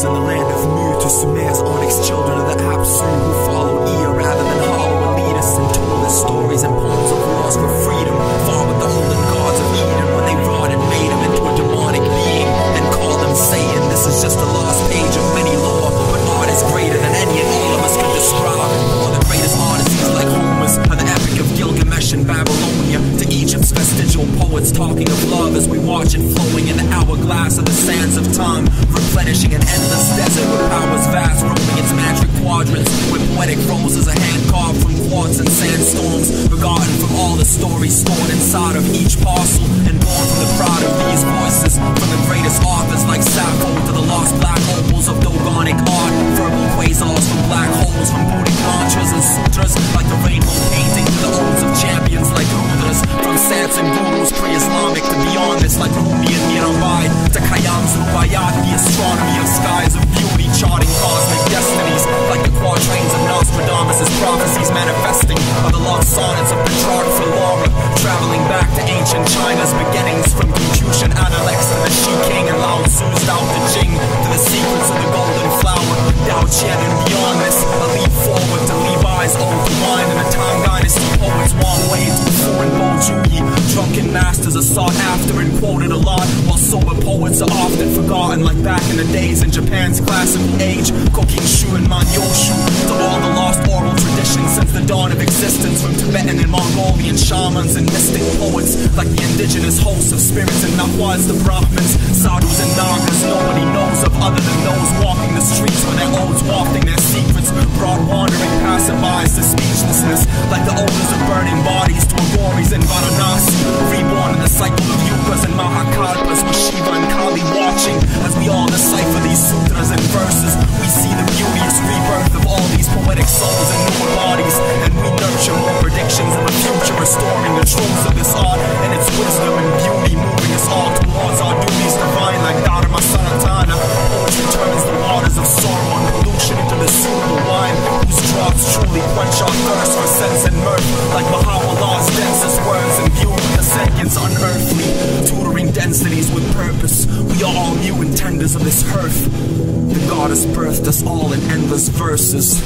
In the land of Mu to Sumer's onyx children of the Apsu who follow Ea rather than Hal, lead us and told us stories and poems of lost for free. Poets talking of love as we watch it flowing in the hourglass of the sands of time, replenishing an endless desert with powers vast, roaming its magic quadrants with poetic roses, a hand carved from quartz and sandstorms, forgotten from all the stories stored inside of each parcel, and born from the pride of these voices, from the and Mirabai, to Khayyam's Rubaiyat, the astronomy of skies of beauty, charting cosmic destinies, like the quatrains of Nostradamus' prophecies manifesting, of the love sonnets of Petrarch for Laura, traveling back to ancient China's beginnings, from Confucian Analects to the Shi King and Lao Tzu's Tao Te Ching, to the secrets of the golden flower, Dao Qian and beyond masters are sought after and quoted a lot, while sober poets are often forgotten, like back in the days in Japan's classical age, Kokinshu and Manyoshu, to all the lost oral traditions since the dawn of existence, from Tibetan and Mongolian shamans and mystic poets, like the indigenous hosts of spirits and Nahuas, the Brahmins, sadhus and nagas, nobody knows of other than those walking the streets with their odes wafting their our thirst for sense and mirth, like Baha'u'llah's densest words and with the sentience unearthly, tutoring densities with purpose. We are all new intenders of this earth. The goddess birthed us all in endless verses.